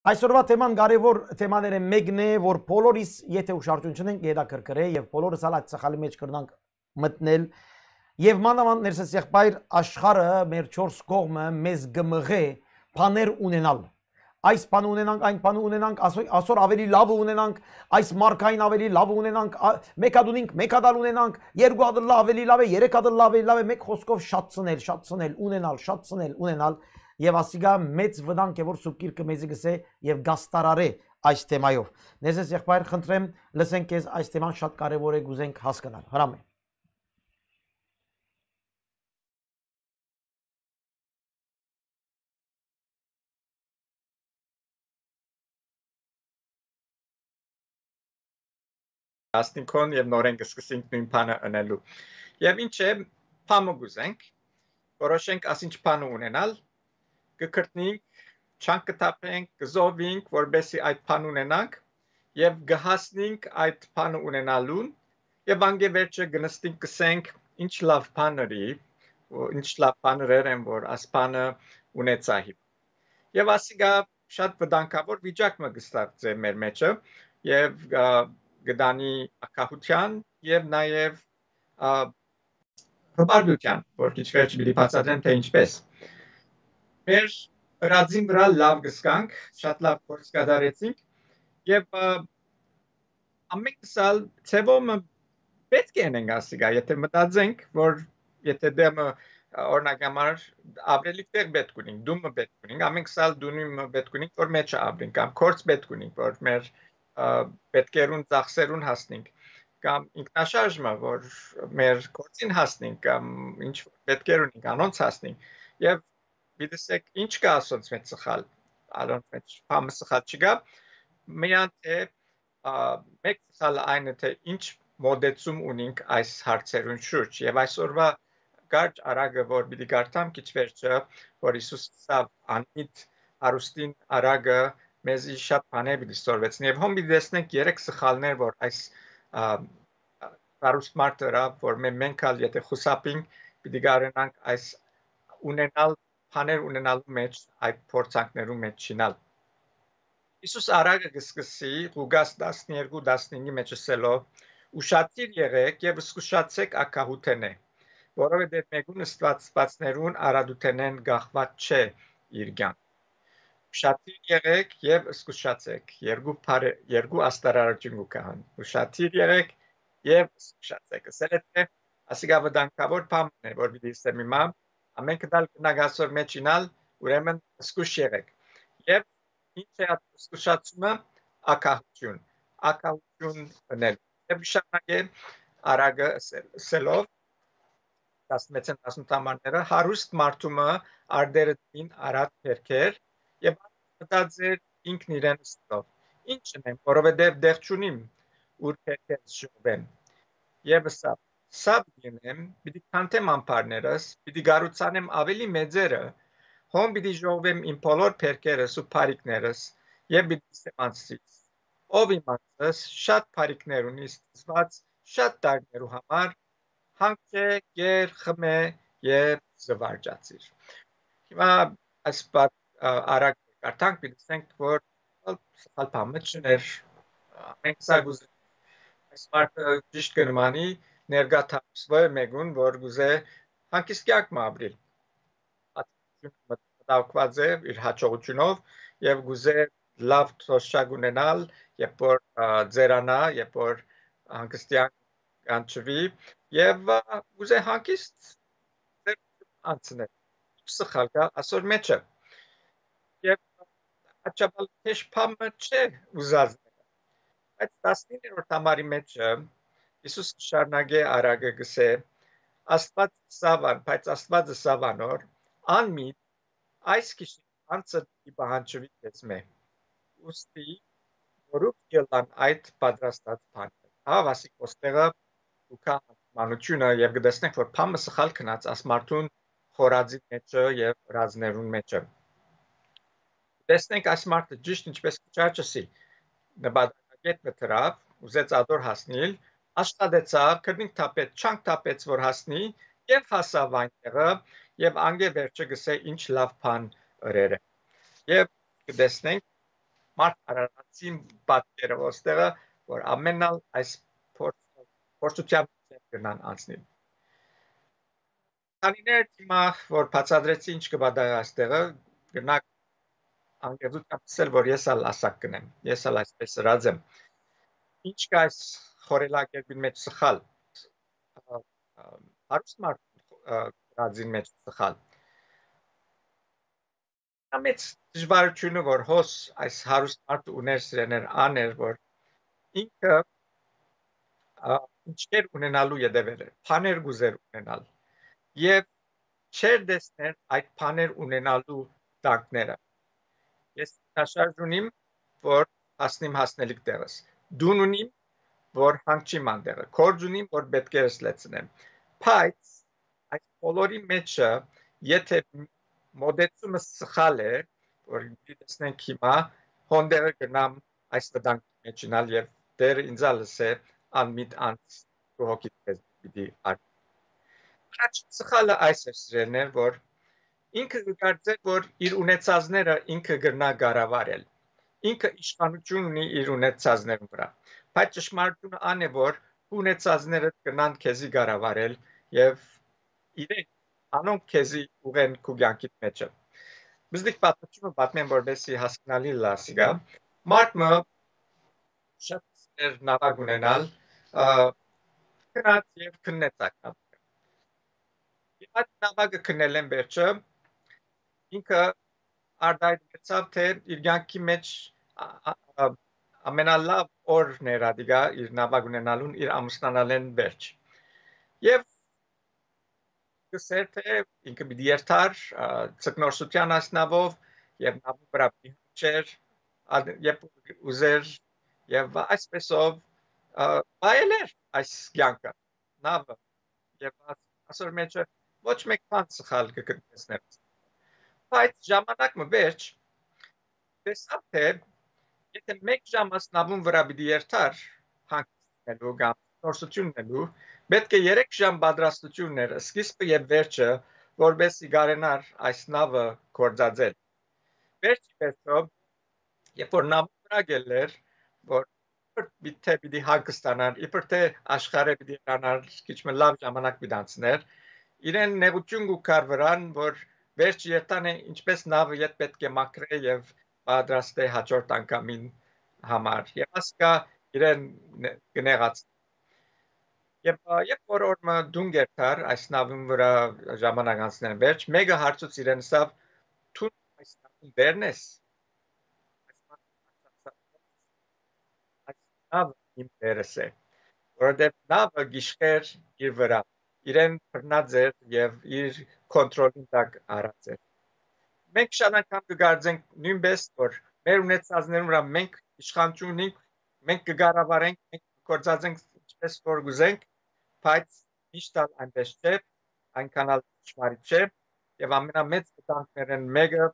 Այսօրվա թեման կարևոր թեմաները մեկն է, որ բոլորիս եթե ուշադրություն չունենք, հետաքրքրե եւ բոլորս հալ այդ սխալի մեջ կրնանք մտնել եւ մանավանդ ներսես եղբայր աշխարհը մեր 4 կողմը մեզ գմղե բաներ ունենալ այս բանը ունենանք, այն բանը ունենանք, այսօր ավելի լավը ունենանք, այս մարկային ավելի լավը ունենանք, մեկ հատ ունենք, մեկ հատ ունենանք, երկու հատ լավ ավելի լավ է, երեք հատ լավ ավելի լավ է, մեկ խոսքով շատ ցնել, շատ ցնել, ունենալ, շատ ցնել, ունենալ, եւ ասիգա մեծ վտանգ է որ սուբկիրքը մեզի գսե եւ գաստարարե այս թեմայով։ Ներսես եղբայր, խնդրեմ, լսենք քեզ այս թեման շատ կարեւոր է գուզենք հասկանալ։ Հրամ է։ Աստինքոն եւ նորեն կսկսենք նույն բանը անելու։ Եվ ինչ է, փամը գուզենք, որոշենք ասինչ բանը ունենալ, կկրտնենք, չանք կտապենք, կզովինք, որբեսի այդ բան ունենանք եւ գահասնենք այդ բանը ունենալուն եւ անգե վերջը գնստենք կսենք ինչ լավ բաների, ինչ լավ բաներ են որ ասպանը ունեցահի։ Եվ ասիգա շատ վտանգավոր վիճակ մը գստացե մեր մեջը եւ գդանի ակահության եւ նաեւ հբարդության, որ քիչ վերջ մի բացատրեմ թե ինչպես մեր ռադին վրա լավ գսկանք, շատ լավ փորձ կատարեցինք եւ ամեն սալ ծեվում պետք է ենք ասիգա, եթե մտածենք, որ եթե դեմը օրնակամար ապրելի տեղ պետք ունենք, դումը պետք ունենք, ամեն սալ դունիմ պետք ունենք, որ մեջը ապրենք, կամ կորց պետք ունենք, որ մեր պետքերուն ծախսերուն հասնենք կամ ինքնաշարժը, որ մեր կորցին հասնենք, կամ ինչ պետքեր ունենք, անոնց հասնենք եւ Գիտեսեք, ինչ կա ասոնց մեծ սխալ, ալոն մեծ փամը սխալ չկա։ Միան թե մեկ սխալ այն է թե ինչ մոդեցում ունենք այս հարցերուն շուրջ եւ այսօրվա կարճ արագը որ պիտի գարտամ քիչ վերջը որ Հիսուս սա անիտ արուստին արագը մեզի շատ բաներ պիտի ստորվեցնի եւ հոմ պիտի տեսնենք երեք սխալներ որ այս արուստ մարտը որ մենք ալ եթե խուսափենք պիտի գարենանք այս ունենալ բաներ ունենալու մեջ այդ փորձանքներու մեջ չինալ։ Իսուս արագը գսկսի Ղուգաս 12-15-ի մեջ ասելով ուշադիր եղեք եւ զսկուշացեք ակահութենե որովհետեւ մեկուն ստվածվածներուն արադութենեն գախված չէ իր կյան ուշադիր եղեք եւ զսկուշացեք երկու բարը երկու աստարարություն կան ուշադիր եղեք եւ զսկուշացեք ասել է ասիգա վտանգավոր բան է որ պիտի ստեմ հիմա ամեն կդալ կնագասոր մեջ ինալ, ուրեմն սկուշ եղեք։ Եվ ինչ է սկուշացումը ակահություն, ակահություն ընել։ Եվ շանագե արագը սելով 16-ին 18 ամանները հարուստ մարդումը արդերին արած perker եւ մտածեր ինքն իրեն ստով։ Ինչն է, որովհետեւ դեղ ճունիմ ուր perker շուբեն։ Եվ սա Սա բինեմ, պիտի քանթեմ ամպարներս, պիտի գառուցանեմ ավելի մեծերը, հոմ պիտի ժողվեմ իմ բոլոր փերկերս ու բարիկներս եւ պիտի ստանցից։ Ով իմացս շատ բարիկներ ունի ստված շատ տարիներու համար, հանքե, գեր, խմե եւ զվարճացիր։ Հիմա այս բառ արագ կարդանք պիտի ասենք որ սխալ բամը չներ։ Մենք սա գուզ այս բառը ճիշտ կնմանի ներգաթափսվը մեկուն, որ գուզե հանկիստ կյանք մաբրիլ։ Մտավկված է իր հաջողությունով եւ գուզե լավ թոշակ ունենալ, երբ որ ձերանա, երբ որ հանգստյան կանչվի եւ գուզե հանկիստ անցնել։ Սխալ կա ասոր մեջը։ Եվ աչապալ թեշ փամը չէ ուզած։ Այդ 19-րդ համարի մեջը Հիսուս շարնագե արագը գսե Աստված սավան, բայց Աստվածը սավանոր անմիտ այս քիշի անցը բանջվի դες մե ուստի որուք ելան այդ պատրաստած բանը հավասի կոստեղը ուքա մանությունը եւ գտեսնենք որ փամը սխալ քնած ասմարտուն խորածի մեջը եւ ռազներուն մեջը տեսնենք այս մարտը ճիշտ ինչպես կճաճսի նպատակագետ մտրավ ուզեց ադոր հասնել աշխատեցավ, քրնիկ թապեց, չանք թապեց, որ հասնի եւ հասավ այնտեղը եւ անգե վերջը գսե ինչ լավ բան ըրերը։ Եվ կտեսնենք մարդ արարածին պատկերը ոստեղը որ ամենալ այս փորձությամբ կնան անցնել Անիներ հիմա որ բացադրեցի ինչ կբադայ այստեղը գնաք անգեզությամբ ասել որ ես ալ ասակ կնեմ ես ալ այսպես ռազեմ ինչ կա այս խորելակերպի մեջ սխալ հարուստ մարդ ռազին մեջ սխալ ամեծ դժվարությունը որ հոս այս հարուստ մարդ ուներ սրեներ աներ որ ինքը ինչեր ունենալու յետևել է փաներ գուզեր ունենալ եւ չեր դեսներ այդ փաներ ունենալու տակները ես հաշարժ ունիմ որ հասնիմ հասնելիք տեղս դուն ունիմ որ հանգչի մանդեղը կորձ ունիմ որ պետք է լեցնեմ բայց այս բոլորի մեջը եթե մոդեցումը սխալ է, որ տեսնենք հիմա հոնդերը գնամ այս վտանգի մեջ ինալ եւ դեր ինձալս է անմիտ անց հոգի պես պիտի ար։ Քաչ սխալը այս է սրելներ, որ ինքը կգարձե, որ իր ունեցածները ինքը գրնա գարավարել։ Ինքը իշխանություն ունի իր ունեցածներն վրա։ Բայց ճշմարտությունը ան է, որ ունեցածները կնան քեզի գարավարել եւ իրենք անոնք քեզի ուղեն քու կյանքիդ մեջը բզդիկ պատմությունը պատմեն որբեսի հասկանալի լասիգա մարտը շատ էր նավակ ունենալ քնած եւ քննեցակ Իհա նավակը քննել են վերջը ինքը արդայեցավ թե իր կյանքի մեջ ամենալավ օրն էր ադիգա իր նավակ ունենալուն իր ամուսնանալեն վերջ եւ գսեր թե ինքը մի դիերթար ցկնորսության ասնավով եւ նավի վրա փիչեր եւ ուզեր եւ այսպեսով բայելեր այս կյանքը նավը եւ ասոր մեջ ոչ մեկ բան սխալ կգտնեսներ բայց ժամանակը վերջ տեսավ թե եթե մեկ ժամ ասնավուն վրա պիտի երթար հանգստելու կամ նորսություննելու Պետք է 3 ժամ պատրաստություններ, սկիզբը եւ վերջը, որբեսի գարենար այս նավը կորձածել։ Վերջի վերջո, երբ որ նավը վրա գելեր, որ պիտի պիտի հագստանար, իբր թե աշխարհը պիտի կանար քիչ մը լավ ժամանակ պիտանցներ, իրեն նեղություն գուքար վրան, որ վերջ երթանը ինչպես նավը յետ պետք է մաքրե եւ պատրաստե հաջորդ անգամին համար։ Եվ ասկա իրեն գնեղած Եվ երբ որ օրը դուն գերտար այս նավին վրա ժամանակ անցնել վերջ, մեկը հարցուց իրեն սավ թու այս նավին բերնես։ Այս նավը իմ բերես է։ Որովհետև նավը գիշեր իր վրա իրեն բռնած էր եւ իր կոնտրոլին տակ առած էր։ Մենք շատ անգամ կգարձենք նույնպես որ մեր ունեցածներում վրա մենք իշխանություն ունենք, մենք կգարավարենք, մենք կործածենք ինչպես որ գուզենք բայց միշտ այնպես չէ, այնքան էլ ճշմարիտ չէ եւ ամենամեծ վտանգներն մեկը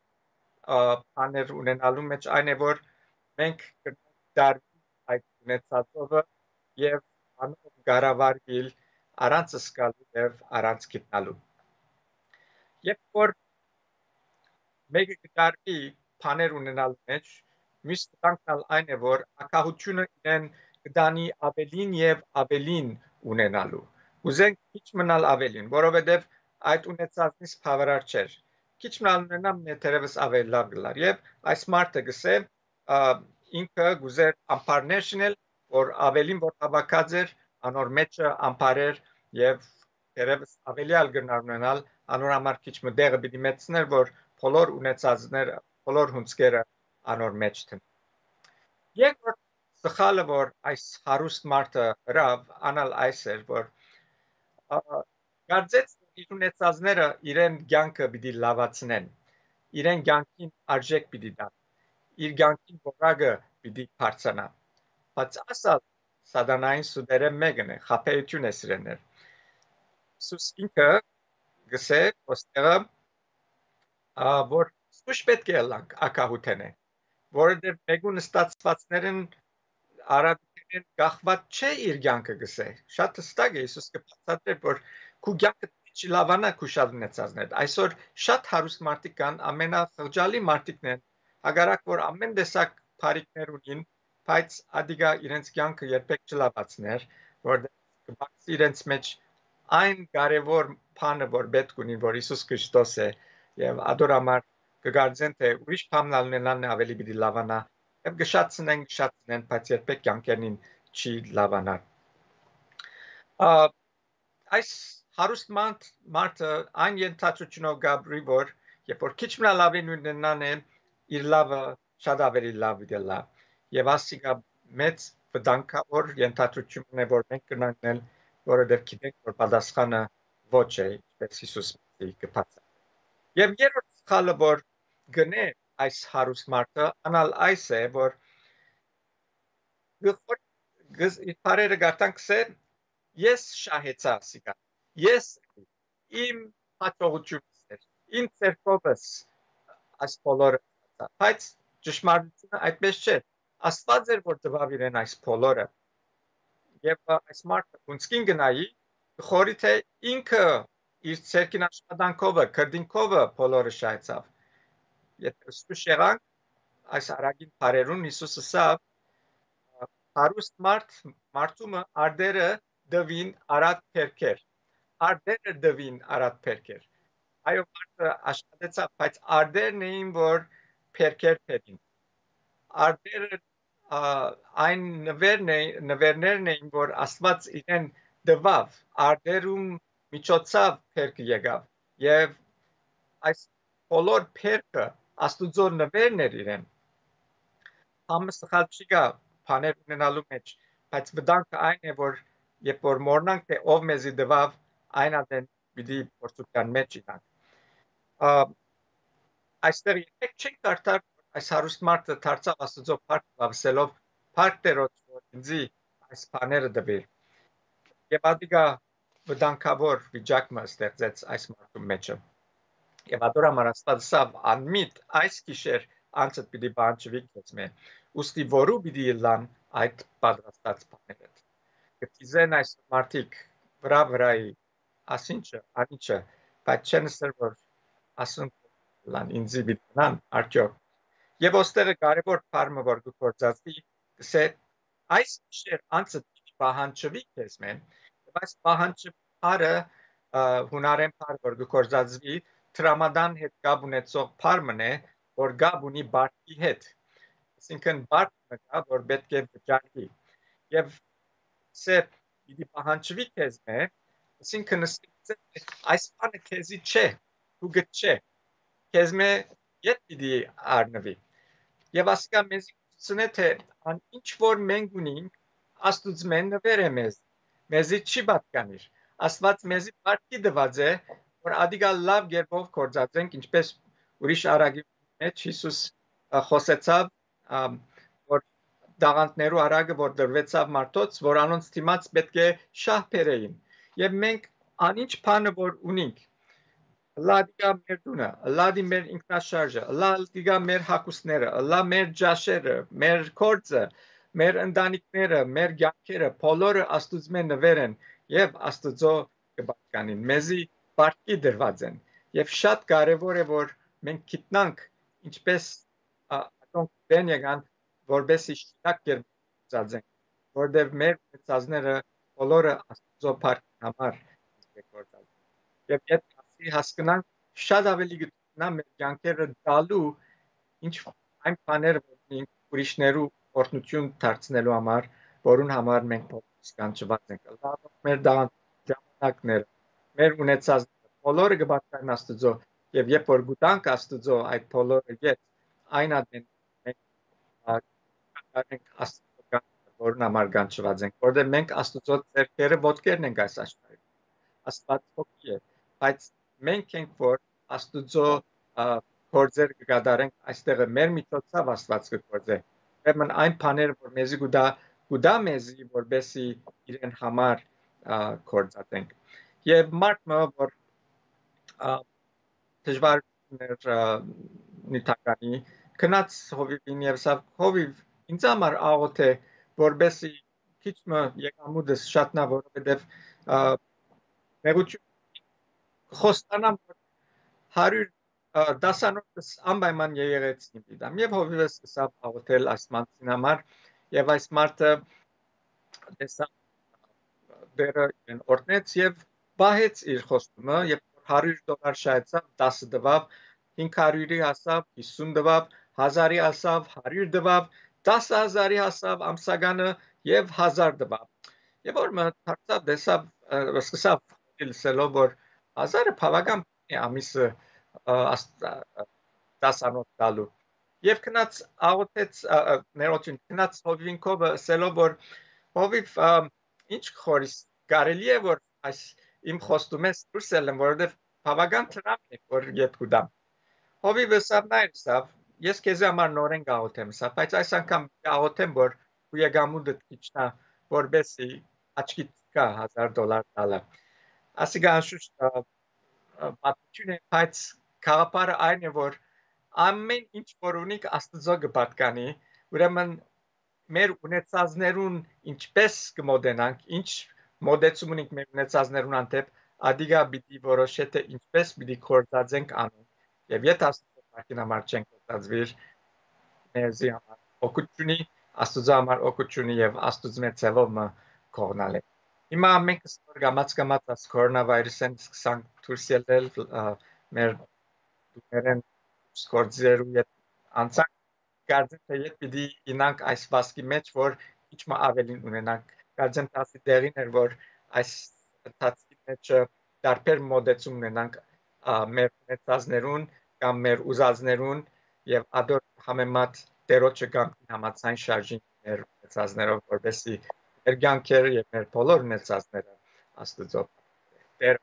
բաներ ունենալու մեջ այն է որ մենք դարվի այդ ունեցածովը եւ անով գարավարգիլ առանց սկալու եւ առանց գտնալու երբ որ մեկը դարվի բաներ ունենալու մեջ միշտ վտանգն այն է որ ակահությունը իրեն կդանի ավելին եւ ավելին ունենալու։ Ուզենք քիչ մնալ ավելին, որովհետև այդ ունեցածից բավարար չէր։ Քիչ մնալ ունենամ ներևս ավելի լավ գլար եւ այս մարտը գսե ինքը գուզեր ամպարներշնել, որ ավելին որ հավաքած էր, անոր մեջը ամպարեր եւ երևս ավելի ալ գնար ունենալ, անոր համար քիչ մտեղը պիտի մեծներ, որ բոլոր ունեցածներ, բոլոր հունցկերը անոր մեջ տնեն։ Երկրորդ սխալը որ այս հարուստ մարդը հրավ անալ այս էր որ գարձեց իր ունեցածները իրեն ցանկը պիտի լավացնեն իրեն ցանկին արժեք պիտի տան իր ցանկին որակը պիտի բարձրանա բայց ասալ սադանային սուդերը մեկն է խափեություն է սրեներ սուս ինքը գսե ոստերը որ սուշ պետք է լանք ակահութենե որովհետև մեգուն ստացվածներն արաբերեն գախված չէ իր ցանկը գսե շատ հստակ է Հիսուս կբացատրե որ քու ցանկը չլավանա քու շատ ունեցածներ այսօր շատ հարուստ մարդիկ կան ամենախղճալի մարդիկն են հագարակ որ ամեն տեսակ բարիկներ ունին, բայց ադիգա իրենց կյանքը երբեք չլավացներ, որ կբացի իրենց մեջ այն կարևոր բանը, որ պետք ունի, որ Հիսուս Քրիստոս է, եւ ադորամար կգարձեն թե ուրիշ բանալ ունենան ավելի պիտի լավանա, եւ գշացնեն, գշացնեն, բայց երբեք կյանքերին չի լավանա։ Այս հարուստ մարդ մարդը այն ենթացությունով գաբրի որ երբ որ քիչ մնա լավին ունենան է իր լավը շատ ավելի լավ դելա եւ ասիկա մեծ վտանգավոր ենթադրություն է, որ մենք կնանքնել, որովհետև գիտենք, որ պատասխանը ոչ է, ինչպես Հիսուս կփածա։ Եվ երրորդ սխալը, որ գնե այս հարուստ մարդը, անալ այս է, որ գыз իբարերը գարտանք սե ես շահեցա ասիկա ես իմ հաջողությունս էր իմ ծերկովս այս բոլորը բայց ճշմարտությունը այդպես չէ Աստված էր որ տվավ իրեն այս փոլորը եւ այս մարդը ունցքին գնայի խորի թե ինքը իր ցերկին աշխատանքովը քրդինքովը փոլորը շայցավ եթե սուշ եղանք այս արագին բարերուն Հիսուսը սա հարուստ մարդ մարդումը արդերը դվին արատ փերքեր արդերը դվին արատ փերքեր այո մարդը աշխատեցավ բայց արդերն էին որ փերքեր փերին արդերը այն նվերն է նվերներն էին որ Աստված իրեն դվավ արդերում միջոցով փերքը եկավ եւ այս բոլոր փերքը Աստուծո նվերն էր իրեն համը սխալ չի գա բաներ ունենալու մեջ բայց վտանգը այն է որ երբ որ մորնանք թե ով մեզի դվավ այն ադեն պիտի փորձության մեջ իրանք այստեղ եք չենք կարդար այս հարուստ մարդը դարձավ Աստծո փառք լավսելով փառք որ ինձի այս բաները դվիր եւ ադիգա վտանգավոր վիճակը ստեղծեց այս մարդու մեջը եւ ադորա մարաստացավ անմիտ այս գիշեր անցդ պիտի բանջվի քեզ մե ուստի որու պիտի լան այդ պատրաստած բաները գտիզեն այս մարդիկ վրա վրայի ասինչը անիչը բայց չեն սեր որ ասում լան ինձի բիտնան արդյոք Եվ ոստերը կարևոր բառը որ գործածի սե այս շեր անցը պահանջվի քեզ մեն եւ այս պահանջը բառը հունարեն բառ որ գործածվի տրամադան հետ կապ ունեցող բառն է որ կապ ունի բարտի հետ այսինքն բարտը կա որ պետք է վճարի եւ սե իդի պահանջվի քեզ մե այսինքն այս բանը քեզի չէ դու գտչե քեզ մե յետ պիտի արնվի Եվ ասիկա մեզ ցնե թե ան ինչ որ մենք ունենք աստուծմեն նվեր է մեզ մեզի չի պատկանիր աստված մեզի բարգի դված է որ ադիգա լավ գերբով կործածենք ինչպես ուրիշ արագի մեջ Հիսուս խոսեցավ որ դաղանտներու արագը որ դրվեցավ մարդոց որ անոնց դիմաց պետք է շահ բերեին եւ մենք անինչ բանը որ ունենք լադիգա մեր տունը, լադի մեր ինքնաշարժը, լադիգա մեր հակուսները, լա մեր ջաշերը, մեր կորձը, մեր ընտանիքները, մեր գյանքերը, բոլորը աստուծմե նվեր են եւ աստծո կբացկանին։ Մեզի բարգի դրված են եւ շատ կարեւոր է որ մենք գիտնանք ինչպես ատոնք դեն եկան որբեսի շտակ կերծածեն որտեվ մեր մեծազները բոլորը աստծո բարգի համար գործած եւ եթե հասկանանք շատ ավելի գտնա մեր ջանքերը դալու ինչ այն բաներ որոնք ուրիշներու օրտնություն դարձնելու համար որուն համար մենք փոխանցված ենք լավ մեր ժամանակներ մեր ունեցած բոլորը կբացկան աստծո եւ երբ որ գտանք աստծո այդ բոլորը յետ այն adեն մենք աստծո որն համար գանչված ենք որտեղ մենք աստծո ձեռքերը ոտքերն ենք այս աշխարհի աստված հոգի է բայց մենք ենք որ Աստուծո գործեր կգադարենք այստեղ մեր միջոցով Աստված կգործե։ Ուրեմն այն բաները որ մեզի գուտա գուտա մեզի որբեսի իրեն համար գործատենք։ Եվ մարդը որ դժվարներ նյութականի կնած հովիվին եւ սա հովիվ ինձ համար աղոթ է որբեսի քիչ մը եկամուտս շատ նա որովհետեւ մեղություն խոստանամ 100 դասանոթս անպայման եղեցին դիտամ եւ հովիվս սկսավ աղոթել այս մանցին համար եւ այս մարտը տեսա դերը օրնեց եւ բահեց իր խոստումը եւ 100 դոլար շահեցավ 10 դվավ 500-ի հասավ 50 դվավ 1000-ի հասավ 100 դվավ 10000-ի հասավ ամսականը եւ 1000 դվավ եւ որ մտածա դեսավ սկսավ լսելով որ 1000-ը բավական ամիսը դասանոց տալու եւ քնած աղոթեց ներողություն քնած հովինկովը ասելով որ հովիվ ինչ խորիս կարելի է որ այս իմ խոստում ես դուրս ելեմ որովհետեւ բավական տրամն է որ յետ կուտամ հովիվը սավ նայր սավ ես քեզ համար նորեն գաղութեմ սա բայց այս անգամ գաղութեմ որ ու եկամուտը իջնա որբեսի աչքի կա 1000 դոլար տալը ասիկա անշուշտ պատմություն է բայց քաղաքարը այն է որ ամեն ինչ որ ունիկ աստծո կպատկանի ուրեմն մեր ունեցածներուն ինչպես կմոդենանք ինչ մոդեցում ունենք մեր ունեցածներուն անտեպ ադիգա պիտի որոշե թե ինչպես պիտի կորցածենք անում Եվ եթե Աստծո մարդին համար չենք օգտածվիր, ներզի համար օգուտունի, Աստծո համար օգուտունի եւ Աստծո մեր ցավով մը կողնալ է։ Հիմա մենք ստոր գամած գամած աս կորոնավիրուսեն սկսանք դուրս ելնել մեր դուներեն սկորձերու ետ անցանք գարձեն թե ետ պիտի ինանք այս վասկի մեջ որ ինչ մը ավելին ունենանք գարձեն տասի դերին էր որ այս տածի մեջ դարբեր մոդեցում ունենանք մեր ունեցածներուն կամ մեր ուզածներուն եւ ադոր համեմատ դերոջը կամ համացան շարժին մեր ունեցածներով որովհետեւ մեր ցանկերը եւ մեր բոլոր ունեցածները աստծո դեր